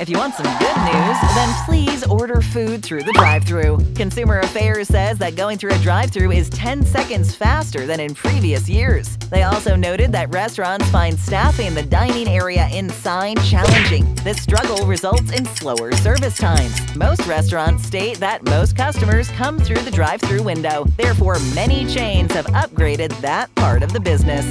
If you want some good news, then please order food through the drive-through. Consumer Affairs says that going through a drive-through is 10 seconds faster than in previous years. They also noted that restaurants find staffing the dining area inside challenging. This struggle results in slower service times. Most restaurants state that most customers come through the drive-through window. Therefore, many chains have upgraded that part of the business.